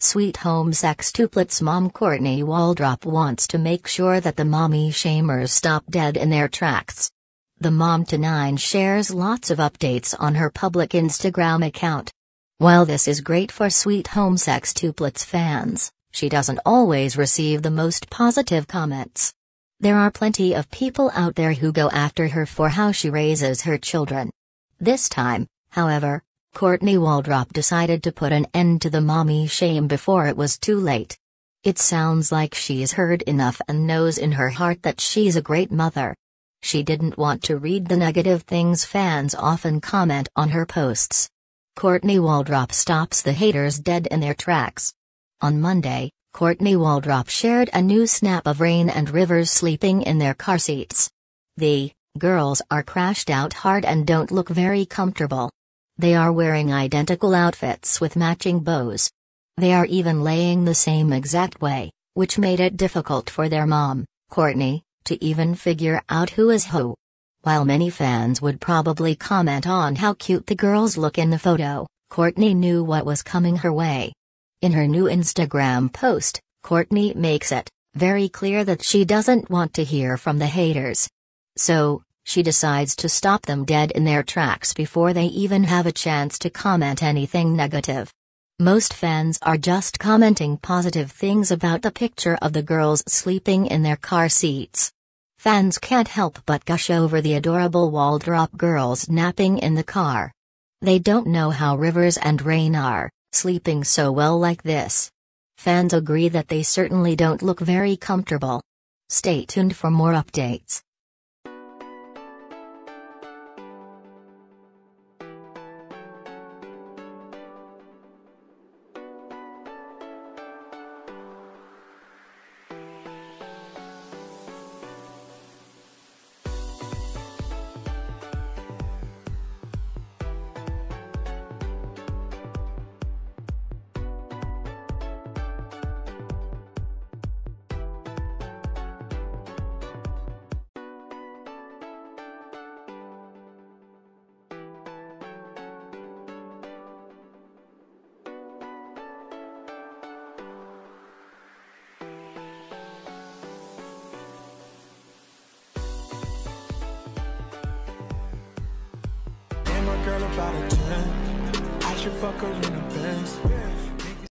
Sweet Home Sextuplets mom Courtney Waldrop wants to make sure that the mommy shamers stop dead in their tracks. The mom to nine shares lots of updates on her public Instagram account. While this is great for Sweet Home Sextuplets fans, she doesn't always receive the most positive comments. There are plenty of people out there who go after her for how she raises her children. This time, however, Courtney Waldrop decided to put an end to the mommy shame before it was too late. It sounds like she's heard enough and knows in her heart that she's a great mother. She didn't want to read the negative things fans often comment on her posts. Courtney Waldrop stops the haters dead in their tracks. On Monday, Courtney Waldrop shared a new snap of Rayne and Rivers sleeping in their car seats. The girls are crashed out hard and don't look very comfortable. They are wearing identical outfits with matching bows. They are even laying the same exact way, which made it difficult for their mom, Courtney, to even figure out who is who. While many fans would probably comment on how cute the girls look in the photo, Courtney knew what was coming her way. In her new Instagram post, Courtney makes it very clear that she doesn't want to hear from the haters. So, she decides to stop them dead in their tracks before they even have a chance to comment anything negative. Most fans are just commenting positive things about the picture of the girls sleeping in their car seats. Fans can't help but gush over the adorable Waldrop girls napping in the car. They don't know how Rivers and Rayne are, sleeping so well like this. Fans agree that they certainly don't look very comfortable. Stay tuned for more updates. Girl about a 10. I should fuck her in a Benz.